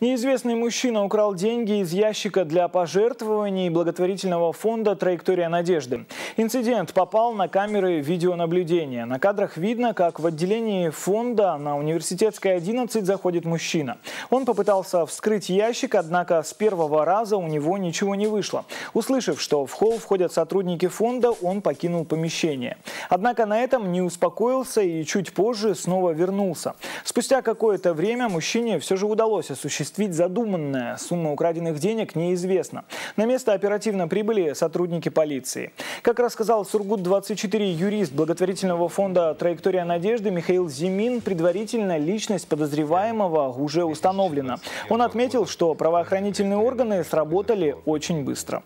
Неизвестный мужчина украл деньги из ящика для пожертвований благотворительного фонда «Траектория надежды». Инцидент попал на камеры видеонаблюдения. На кадрах видно, как в отделении фонда на Университетской 11 заходит мужчина. Он попытался вскрыть ящик, однако с первого раза у него ничего не вышло. Услышав, что в холл входят сотрудники фонда, он покинул помещение. Однако на этом не успокоился и чуть позже снова вернулся. Спустя какое-то время мужчине все же удалось осуществить задуманное. Сумма украденных денег неизвестна. На место оперативно прибыли сотрудники полиции. Как рассказал Сургут-24 юрист благотворительного фонда «Траектория надежды» Михаил Зимин, предварительно личность подозреваемого уже установлена. Он отметил, что правоохранительные органы сработали очень быстро.